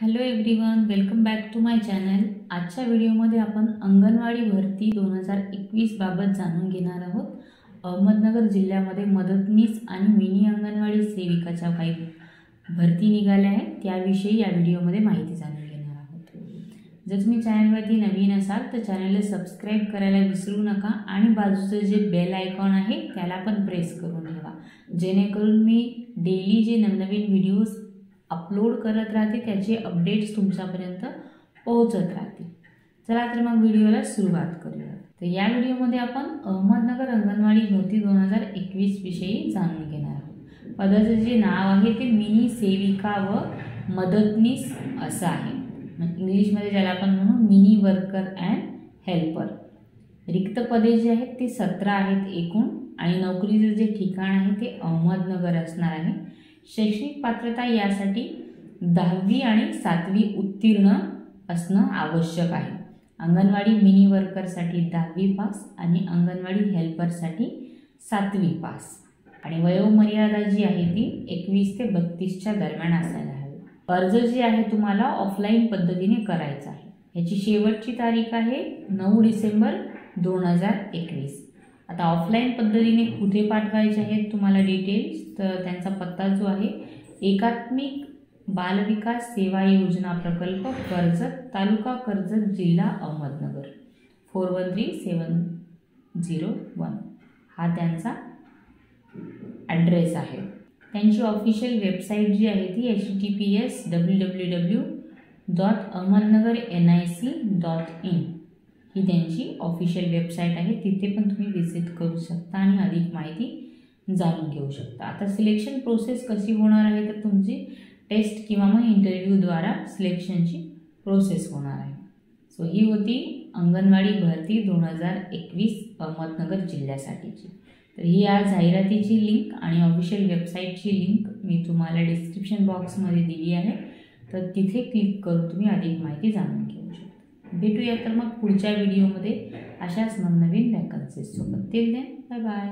Hello everyone welcome back to my channel आजच्या व्हिडिओमध्ये आपण अंगणवाडी भरती दोन हजार एकवीस बाबत जाणून घेणार आहोत. अहमदनगर जिल्ह्यामध्ये मदतनीस आणि मिनी अंगणवाडी सेविकाच्या काही भरती निघाल्या आहेत. त्याविषयी या व्हिडिओमध्ये माहिती जाणून घेणार आहोत. जर तुम्ही चॅनलवरती नवीन असाल तर चॅनलला सबस्क्राईब करायला विसरू नका आणि बाजूचं जे बेल आयकॉन आहे त्याला पण प्रेस करून ठेवा. जेणेकरून मी डेली जे नवनवीन व्हिडिओज अपलोड करत राहते त्याचे अपडेट्स तुमच्यापर्यंत पोहोचत राहतील चला तर मग व्हिडिओला सुरुवात करूया. तर या व्हिडिओमध्ये आपण अहमदनगर अंगणवाडी भरती दोन हजार एकवीस विषयी जाणून घेणार आहोत. पदाचं जे नाव आहे ते मिनी सेविका व मदतनीस असं आहे. इंग्लिशमध्ये ज्याला आपण म्हणू मिनी वर्कर अँड हेल्पर. रिक्त पदे जी आहेत ते सतरा आहेत एकूण आणि नोकरीचं जे ठिकाण आहे ते अहमदनगर असणार आहे. शैक्षणिक पात्रता यासाठी दहावी आणि सातवी उत्तीर्ण असणं आवश्यक आहे. अंगणवाडी मिनी वर्करसाठी दहावी पास आणि अंगणवाडी हेल्परसाठी सातवी पास. आणि वयोमर्यादा जी आहे ती एकवीस ते बत्तीसच्या दरम्यान असायला हवी. अर्ज जे आहे तुम्हाला ऑफलाईन पद्धतीने करायचा आहे. याची शेवटची तारीख आहे नऊ डिसेंबर दोन हजार एकवीस. आता ऑफलाईन पद्धतीने कुठे पाठवायचे आहेत तुम्हाला डिटेल्स तर त्यांचा पत्ता जो आहे एकात्मिक बालविकास सेवा योजना प्रकल्प कर्जत तालुका कर्जत जिल्हा Ahmednagar. Four one three seven zero one. हा त्यांचा ॲड्रेस आहे. त्यांची ऑफिशियल वेबसाईट जी आहे ती H T P S W W W dot Ahmednagar N I C dot in ही त्यांची ऑफिशियल वेबसाईट आहे. तिथे पण तुम्ही व्हिजिट करू शकता आणि अधिक माहिती जाणून घेऊ शकता. आता सिलेक्शन प्रोसेस कशी होणार आहे? तर तुमची टेस्ट किंवा मग इंटरव्ह्यूद्वारा सिलेक्शनची प्रोसेस होणार आहे. सो ही होती अंगणवाडी भरती दोन हजार एकवीस अहमदनगर जिल्ह्यासाठीची. तर ही या जाहिरातीची लिंक आणि ऑफिशियल वेबसाईटची लिंक मी तुम्हाला डिस्क्रिप्शन बॉक्समध्ये दिली आहे. तर तिथे क्लिक करून तुम्ही अधिक माहिती जाणून घेऊ शकता. भेटूया तर मग पुढच्या व्हिडिओमध्ये. अशाच नवनवीन वॅकन्सीजसोबत टिल देन बाय बाय